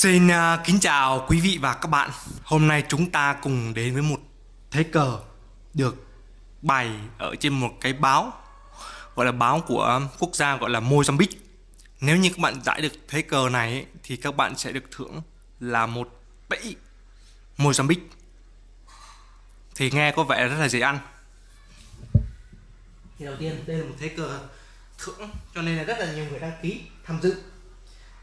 Xin uh, kính chào quý vị và các bạn. Hôm nay chúng ta cùng đến với một thế cờ được bày ở trên một cái báo gọi là báo của à, quốc gia gọi là Mozambique. Nếu như các bạn giải được thế cờ này ấy, thì các bạn sẽ được thưởng là một tỷ Mozambique. Thì nghe có vẻ rất là dễ ăn. Thì đầu tiên đây là một thế cờ thưởng cho nên là rất là nhiều người đăng ký tham dự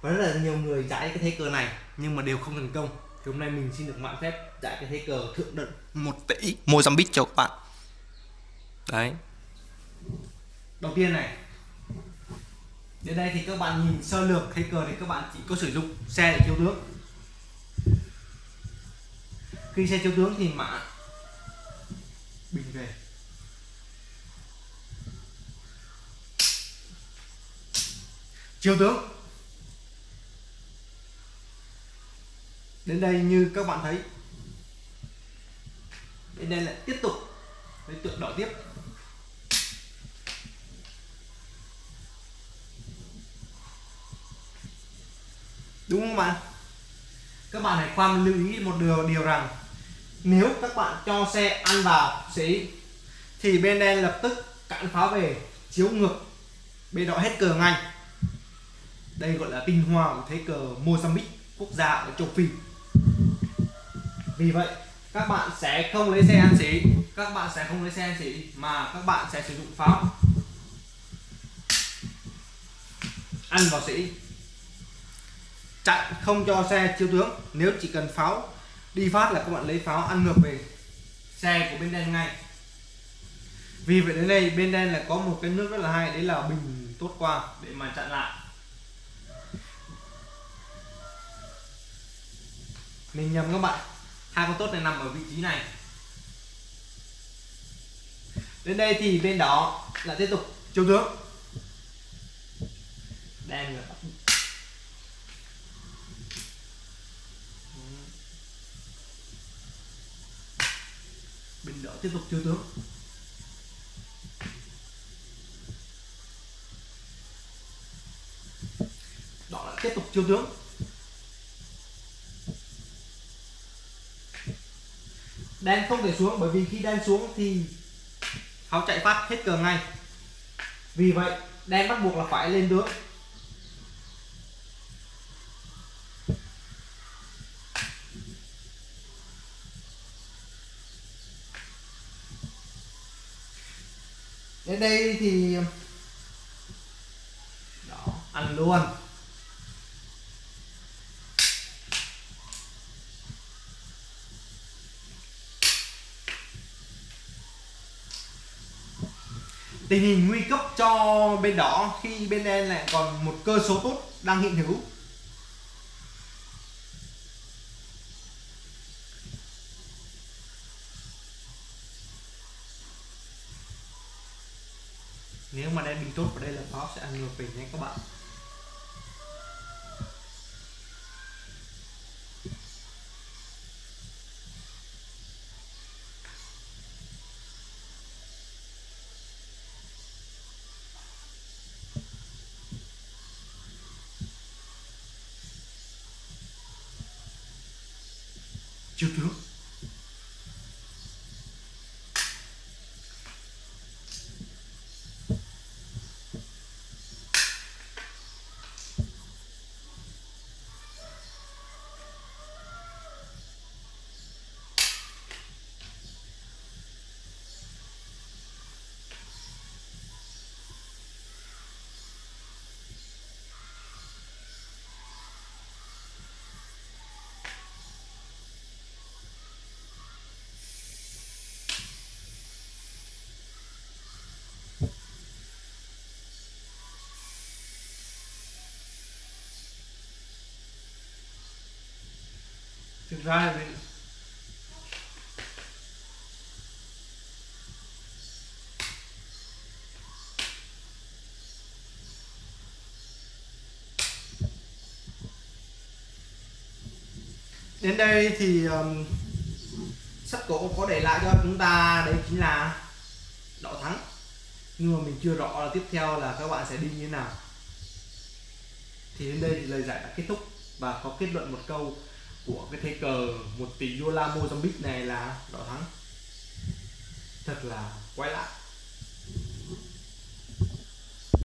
và rất là nhiều người giải cái thế cờ này nhưng mà đều không thành công. Thì hôm nay mình xin được mạn phép giải cái thế cờ thượng đận. Một tỷ Mozambique cho các bạn. Đấy. Đầu tiên này đến đây thì các bạn nhìn sơ lược thế cờ thì các bạn chỉ có sử dụng xe để chiếu tướng. Khi xe chiếu tướng thì mã bình về. Chiếu tướng đến đây như các bạn thấy. Đến đây lại tiếp tục lấy tượng đỏ tiếp. Đúng không bạn? Các bạn hãy quan lưu ý một điều điều rằng nếu các bạn cho xe ăn vào sĩ thì bên đen lập tức cạn pháo về, chiếu ngược. Bên đó hết cờ ngay. Đây gọi là tinh hoa của thế cờ Mozambique, quốc gia ở châu Phi vì vậy, các bạn sẽ không lấy xe ăn xỉ các bạn sẽ không lấy xe ăn xỉ mà các bạn sẽ sử dụng pháo. Ăn vào sĩ chặn không cho xe chiếu tướng. Nếu chỉ cần pháo đi phát là các bạn lấy pháo ăn ngược về xe của bên đen ngay. Vì vậy đến đây bên đen là có một cái nước rất là hay, đấy là bình tốt qua, để mà chặn lại. Mình nhầm các bạn hai con tốt này nằm ở vị trí này. Đến đây thì bên đó là tiếp tục chiếu tướng. Đen rồi bên đỏ tiếp tục chiếu tướng. Đỏ lại tiếp tục chiếu tướng. Đen không thể xuống, bởi vì khi đen xuống thì pháo chạy phát hết cờ ngay. Vì vậy, đen bắt buộc là phải lên tướng đến đây thì đó, ăn luôn. Tình hình nguy cấp cho bên đỏ khi bên đen lại còn một cơ số tốt đang hiện hữu. Nếu mà đen bình tốt ở đây là pháo sẽ ăn ngược về nhé các bạn. Chưa tướng thực ra là mình đến đây thì um, sách cổ có để lại cho chúng ta đấy chính là đỏ thắng. Nhưng mà mình chưa rõ là tiếp theo là các bạn sẽ đi như thế nào. Thì đến đây thì lời giải đã kết thúc và có kết luận một câu của cái thế cờ một tỷ đô la Mozambique này là đỏ thắng. Thật là quái lạ.